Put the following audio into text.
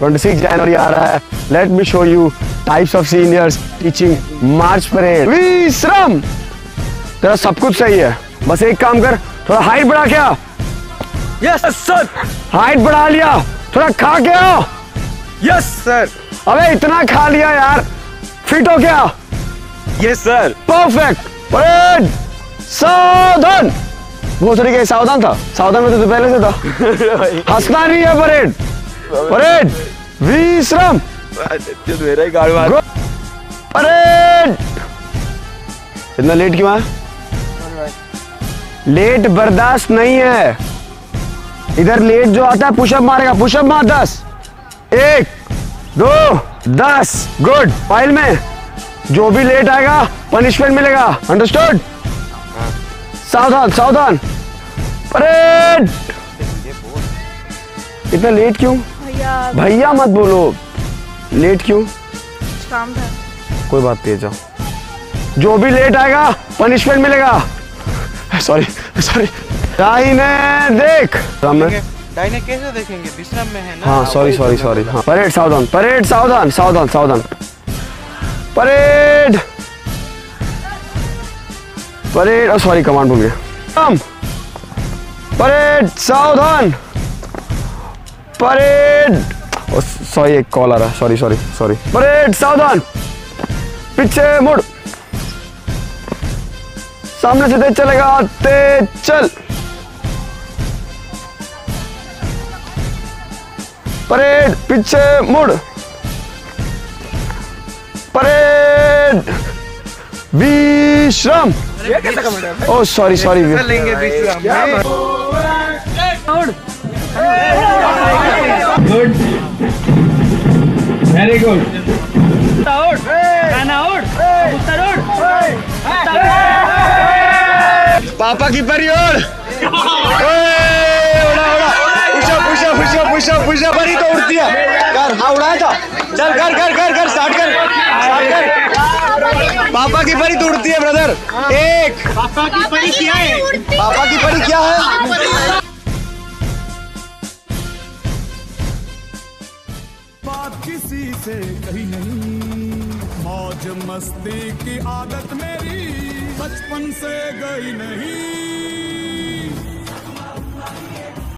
26 जनवरी आ रहा है। Let me show you types of seniors teaching march parade विश्राम तेरा सब कुछ सही है। बस एक काम कर थोड़ा हाइट बढ़ा क्या यस सर हाइट बढ़ा लिया। थोड़ा खा के आओ यस सर अबे इतना खा लिया यार। फिट हो क्या यस सर परफेक्ट परेड सावधान। वो तरीके सावधान था। सावधान में तो तू पहले से था। हंसना नहीं है परेड परेड, विश्राम। मेरा ही परेड। इतना लेट क्यों है लेट बर्दाश्त नहीं है। इधर लेट जो आता है पुशअप मारेगा पुशअप मार, दस। एक, दो, दस। गुड फ़ाइल में। जो भी लेट आएगा पनिशमेंट मिलेगा। अंडरस्टूड सावधान सावधान। परेड। इतना लेट क्यों? भैया। भैया मत बोलो। लेट क्यों? काम था। कोई बात नहीं जाओ। जो भी लेट आएगा पनिशमेंट मिलेगा। सॉरी सॉरी दाहिने देख। सामने दाहिने कैसे देखेंगे? विश्राम में है ना? हाँ सॉरी सॉरी सॉरी हाँ परेड सावधान परेड सावधान सावधान सावधान। परेड! परेड सॉरी कमांड भूल गया। परेड सावधान। परेड सॉरी एक कॉल आ रहा है सॉरी सॉरी सॉरी परेड सावधान पीछे मुड़ सामने से तेज चलेगा तेज चल परेड पीछे मुड़ परेड विश्राम ओ सॉरी सॉरी लेंगे विश्राम वेरी गुड पापा की परियोर। Pushup pushup pushup pushup pushup परी तो उड़ती है। कर हाँ उड़ाया था चल कर कर कर कर स्टार्ट कर। स्टार्ट कर। पापा की परी तो उड़ती है ब्रदर एक। पापा की परी क्या है? पापा की परी क्या है? किसी से कही नहीं। मौज मस्ती की आदत मेरी बचपन से गई नहीं।